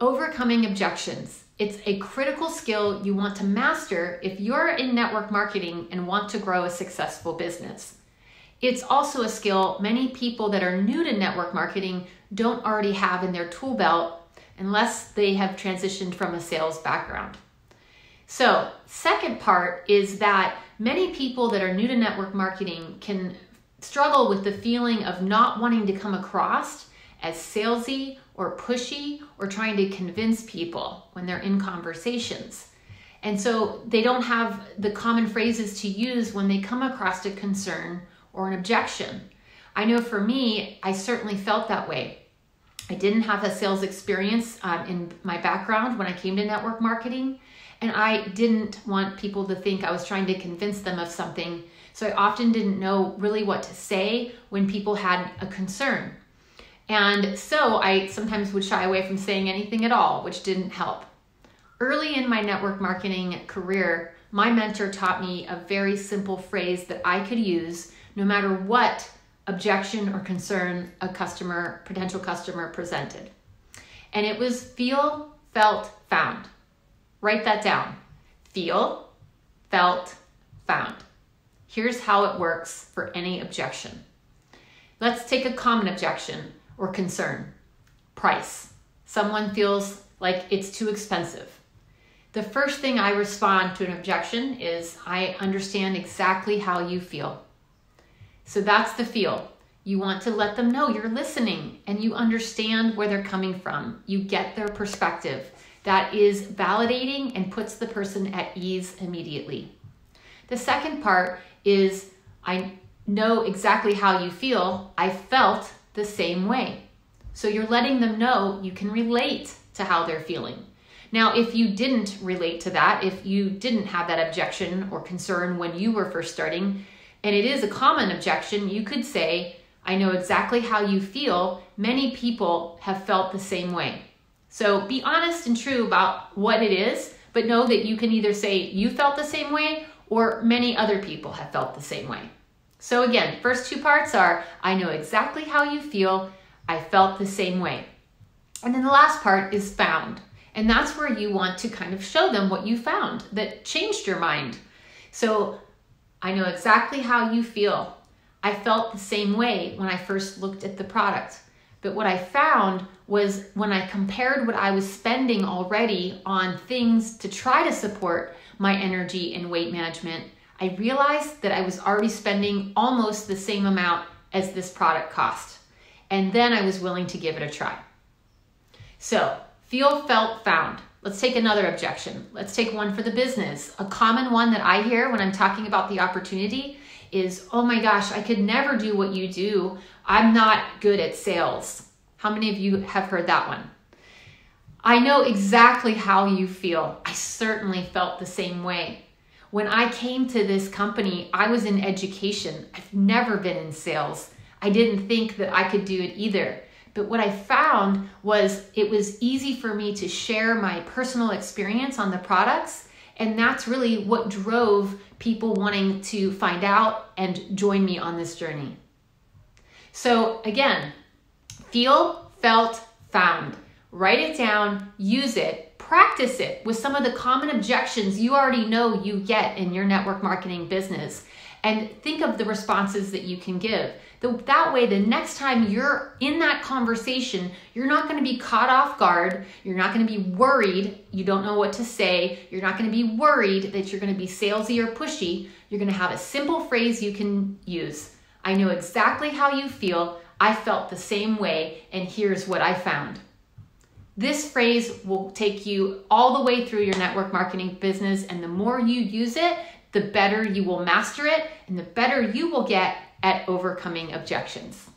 Overcoming objections. It's a critical skill you want to master if you're in network marketing and want to grow a successful business. It's also a skill many people that are new to network marketing don't already have in their tool belt unless they have transitioned from a sales background. So, second part is that many people that are new to network marketing can struggle with the feeling of not wanting to come across as salesy or pushy or trying to convince people when they're in conversations. And so they don't have the common phrases to use when they come across a concern or an objection. I know for me, I certainly felt that way. I didn't have a sales experience um, in my background when I came to network marketing, and I didn't want people to think I was trying to convince them of something. So I often didn't know really what to say when people had a concern. And so I sometimes would shy away from saying anything at all, which didn't help. Early in my network marketing career, my mentor taught me a very simple phrase that I could use no matter what objection or concern a customer, potential customer presented. And it was feel, felt, found. Write that down. Feel, felt, found. Here's how it works for any objection. Let's take a common objection or concern. Price. Someone feels like it's too expensive. The first thing I respond to an objection is I understand exactly how you feel. So that's the feel. You want to let them know you're listening and you understand where they're coming from. You get their perspective. That is validating and puts the person at ease immediately. The second part is I know exactly how you feel. I felt the same way. So you're letting them know you can relate to how they're feeling. Now, if you didn't relate to that, if you didn't have that objection or concern when you were first starting, and it is a common objection, you could say, I know exactly how you feel. Many people have felt the same way. So be honest and true about what it is, but know that you can either say you felt the same way or many other people have felt the same way. So again, first two parts are I know exactly how you feel. I felt the same way. And then the last part is found. And that's where you want to kind of show them what you found that changed your mind. So I know exactly how you feel. I felt the same way when I first looked at the product. But what I found was when I compared what I was spending already on things to try to support my energy and weight management I realized that I was already spending almost the same amount as this product cost. And then I was willing to give it a try. So, feel, felt, found. Let's take another objection. Let's take one for the business. A common one that I hear when I'm talking about the opportunity is, oh my gosh, I could never do what you do. I'm not good at sales. How many of you have heard that one? I know exactly how you feel. I certainly felt the same way. When I came to this company, I was in education. I've never been in sales. I didn't think that I could do it either. But what I found was it was easy for me to share my personal experience on the products. And that's really what drove people wanting to find out and join me on this journey. So, again, feel, felt, found. Write it down, use it, practice it with some of the common objections you already know you get in your network marketing business and think of the responses that you can give. that way, the next time you're in that conversation, you're not going to be caught off guard. You're not going to be worried you don't know what to say. You're not going to be worried that you're going to be salesy or pushy. You're going to have a simple phrase you can use. I know exactly how you feel. I felt the same way, and here's what I found. This phrase will take you all the way through your network marketing business, and the more you use it, the better you will master it, and the better you will get at overcoming objections.